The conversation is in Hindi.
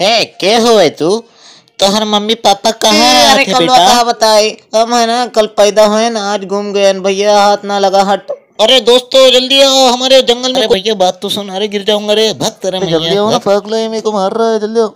है के हुए तू? तोहर मम्मी पापा कहाँ अरे कल कहा बताए हम है ना कल पैदा हुए ना आज घूम गए भैया हाथ ना लगा हट। अरे दोस्तों जल्दी आओ हमारे जंगल में भैया बात तो सुन अरे गिर जाऊँगा रे भक्त रे जल्दी आओ ना पगले मेरे को मार रहा है जल्दी आओ।